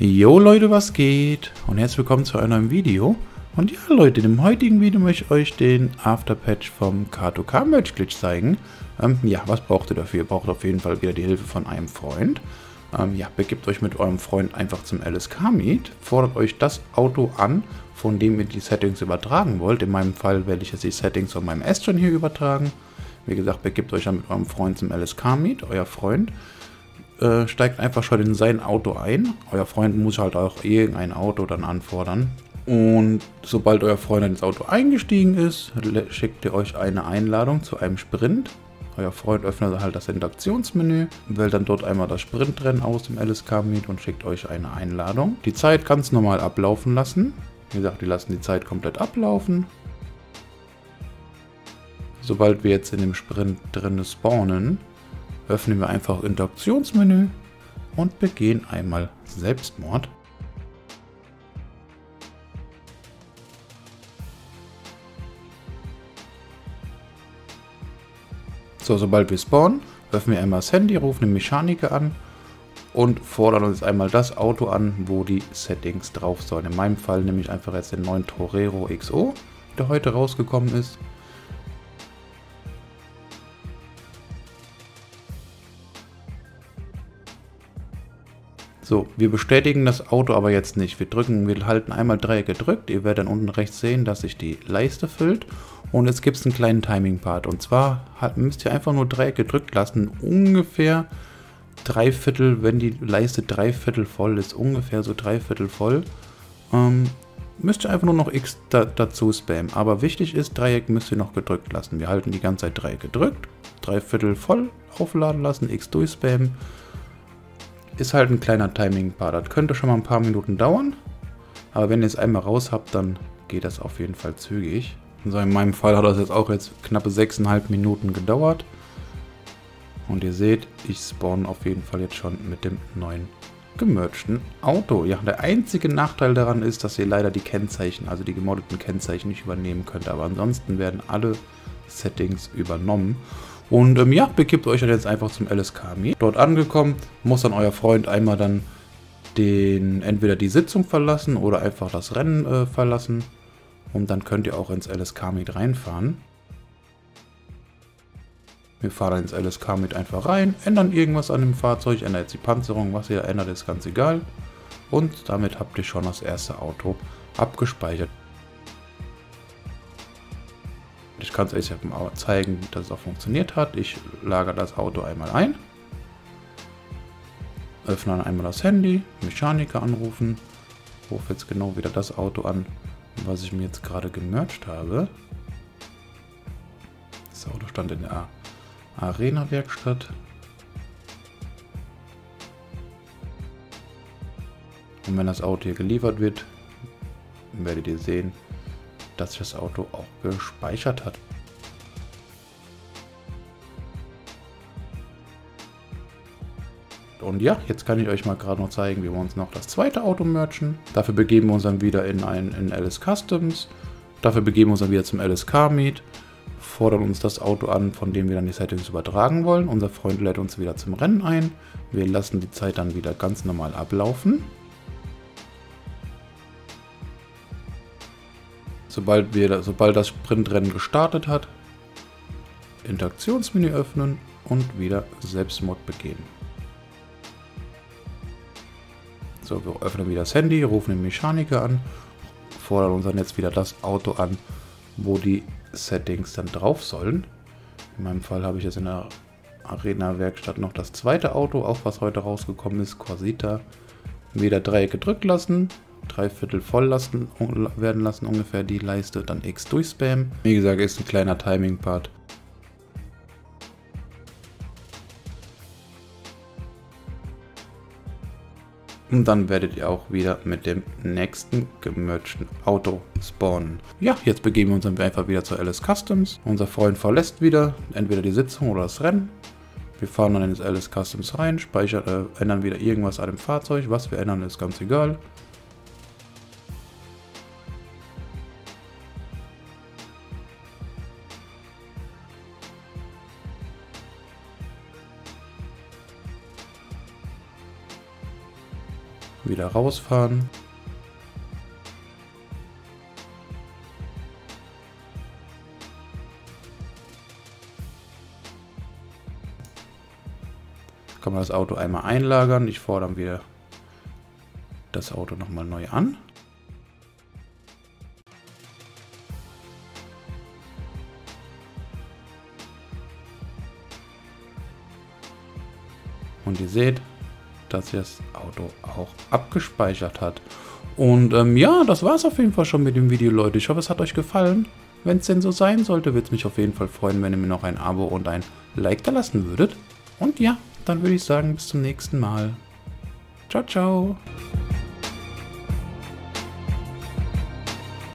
Jo Leute, was geht? Und herzlich willkommen zu einem neuen Video. Und ja Leute, in dem heutigen Video möchte ich euch den Afterpatch vom K2K Merge Glitch zeigen. Ähm, ja, was braucht ihr dafür? Ihr braucht auf jeden Fall wieder die Hilfe von einem Freund. Ähm, ja, begibt euch mit eurem Freund einfach zum LSK Meet, fordert euch das Auto an, von dem ihr die Settings übertragen wollt. In meinem Fall werde ich jetzt die Settings von meinem Astron hier übertragen. Wie gesagt, begibt euch dann mit eurem Freund zum LSK Meet, euer Freund äh, steigt einfach schon in sein Auto ein. Euer Freund muss halt auch irgendein Auto dann anfordern. Und sobald euer Freund ins Auto eingestiegen ist, schickt ihr euch eine Einladung zu einem Sprint. Euer Freund öffnet halt das Interaktionsmenü, wählt dann dort einmal das Sprintrennen aus dem LSK Meet und schickt euch eine Einladung. Die Zeit ganz normal ablaufen lassen. Wie gesagt, die lassen die Zeit komplett ablaufen. Sobald wir jetzt in dem Sprint drin spawnen, öffnen wir einfach Interaktionsmenü und begehen einmal Selbstmord. So, sobald wir spawnen, öffnen wir einmal das Handy, rufen den Mechaniker an und fordern uns einmal das Auto an, wo die Settings drauf sollen. In meinem Fall nehme ich einfach jetzt den neuen Torero XO, der heute rausgekommen ist. So, wir bestätigen das Auto aber jetzt nicht. Wir drücken, wir halten einmal Dreieck gedrückt. Ihr werdet dann unten rechts sehen, dass sich die Leiste füllt. Und jetzt gibt es einen kleinen Timing-Part. Und zwar müsst ihr einfach nur Dreieck gedrückt lassen. Ungefähr drei Viertel, wenn die Leiste drei Viertel voll ist, ungefähr so drei Viertel voll, ähm, müsst ihr einfach nur noch X da, dazu spammen. Aber wichtig ist, Dreieck müsst ihr noch gedrückt lassen. Wir halten die ganze Zeit Dreieck gedrückt, drei Viertel voll aufladen lassen, X durchspammen ist halt ein kleiner Timing-Part. Das könnte schon mal ein paar Minuten dauern. Aber wenn ihr es einmal raus habt, dann geht das auf jeden Fall zügig. Also in meinem Fall hat das jetzt auch jetzt knappe 6,5 Minuten gedauert. Und ihr seht, ich spawn auf jeden Fall jetzt schon mit dem neuen gemerchten Auto. Ja, der einzige Nachteil daran ist, dass ihr leider die Kennzeichen, also die gemoddeten Kennzeichen nicht übernehmen könnt. Aber ansonsten werden alle Settings übernommen. Und ähm, ja, begibt euch dann jetzt einfach zum LSK Meet. Dort angekommen, muss dann euer Freund einmal dann den entweder die Sitzung verlassen oder einfach das Rennen äh, verlassen. Und dann könnt ihr auch ins LSK Meet reinfahren. Wir fahren ins LSK Meet einfach rein, ändern irgendwas an dem Fahrzeug, ändern jetzt die Panzerung, was ihr ändert, ist ganz egal. Und damit habt ihr schon das erste Auto abgespeichert. Ich kann es euch mal zeigen, dass es auch funktioniert hat. Ich lagere das Auto einmal ein. Öffne dann einmal das Handy, Mechaniker anrufen. Rufe jetzt genau wieder das Auto an, was ich mir jetzt gerade gemercht habe. Das Auto stand in der Arena-Werkstatt. Und wenn das Auto hier geliefert wird, werdet ihr sehen, dass sich das Auto auch gespeichert hat. Und ja, jetzt kann ich euch mal gerade noch zeigen, wie wir uns noch das zweite Auto merchen. Dafür begeben wir uns dann wieder in ein in LS Customs. Dafür begeben wir uns dann wieder zum LSK Meet. Fordern uns das Auto an, von dem wir dann die Settings übertragen wollen. Unser Freund lädt uns wieder zum Rennen ein. Wir lassen die Zeit dann wieder ganz normal ablaufen. Sobald, wir, sobald das Sprintrennen gestartet hat, Interaktionsmenü öffnen und wieder Selbstmord begehen. So, wir öffnen wieder das Handy, rufen den Mechaniker an, fordern uns dann jetzt wieder das Auto an, wo die Settings dann drauf sollen. In meinem Fall habe ich jetzt in der Arena-Werkstatt noch das zweite Auto, auch was heute rausgekommen ist, Corsita. Wieder Dreieck gedrückt lassen, drei Viertel voll lassen, werden lassen, ungefähr die Leiste, dann X durchspammen. Wie gesagt, ist ein kleiner Timing-Part. Und dann werdet ihr auch wieder mit dem nächsten gemerchten Auto spawnen. Ja, jetzt begeben wir uns dann einfach wieder zur LS Customs. Unser Freund verlässt wieder entweder die Sitzung oder das Rennen. Wir fahren dann in das LS Customs rein, speichern, äh, ändern wieder irgendwas an dem Fahrzeug. Was wir ändern, ist ganz egal. Wieder rausfahren. Kann man das Auto einmal einlagern. Ich fordere wieder das Auto nochmal neu an. Und ihr seht, dass das Auto auch abgespeichert hat. Und ähm, ja, das war es auf jeden Fall schon mit dem Video, Leute. Ich hoffe, es hat euch gefallen. Wenn es denn so sein sollte, würde es mich auf jeden Fall freuen, wenn ihr mir noch ein Abo und ein Like da lassen würdet. Und ja, dann würde ich sagen, bis zum nächsten Mal. Ciao, ciao.